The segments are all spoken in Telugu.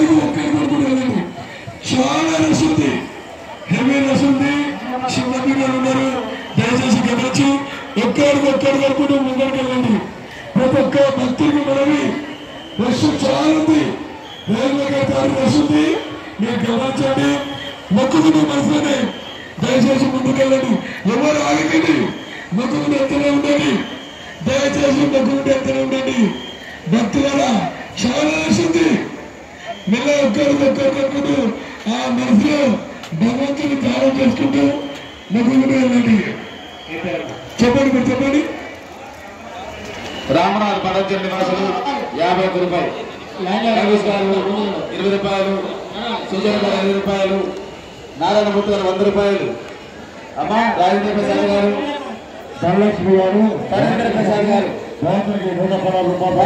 ఒక్కరికి ఒక్కరికి కొడుకుంటారండి చాలా రష్ ఉంది. హెవీ రష్ ఉంది. చిన్న పిల్లలు ఉన్నారు. దయచేసి గమనించి. ఒక్కడికి ఒక్కడికి కొడుకుంటూ ముందరికి వెళ్ళండి. ప్రతి ఒక్క భక్తుడికి మనవి. రష్ చాలా ఉంది. రైల్వే దారి రష్ ఉంది. మీరు గమనించండి. మొక్కుకుంటూ మనసులోనే దయచేసి ముందుకెళ్ళండి. ఎవరు ఆగకండి. మొక్కుకుంటూ ఎత్తనే ఉండండి. దయచేసి మొక్కుకుంటూ ఎత్తనే ఉండండి. భక్తులారా చాలా మెల్ల ఒక్కరు ఒక్కరు కొట్టుకుంటూ ఆ మనసులో భగవంతుని ధ్యానం చేసుకుంటూ వెళ్ళండి. చెప్పండి మీరు చెప్పండి. రామనాథ్ పడంచండి నివాసులు యాభై ఒక్క రూపాయలు. ఇరవై రూపాయలు. గారు ఇరవై రూపాయలు. నారాయణమూర్తి గారు వంద రూపాయలు. అమ్మ రాజేంద్ర ప్రసాద్ గారు. ధనలక్ష్మి గారు. ప్రసాద్ గారు. నూట పది రూపాయలు.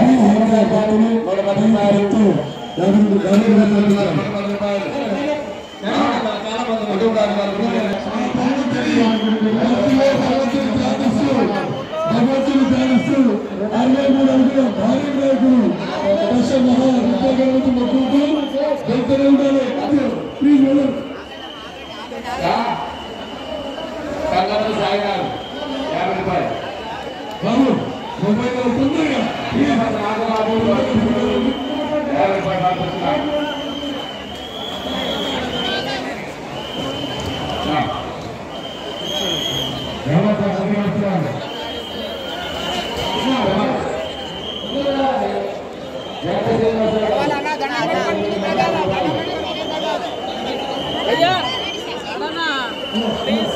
అరవై మూడు అడుగుల భారీ నాయకులు దశ మహా రూపగణపతి మొక్కుతూ వెళ్తూనే ఉండాలి ప్లీజ్ వెళ్ళండి కంగన సాయి గారు యాభై రూపాయలు బాబు మొబైల్ తొందరగా भैया ना प्लीज़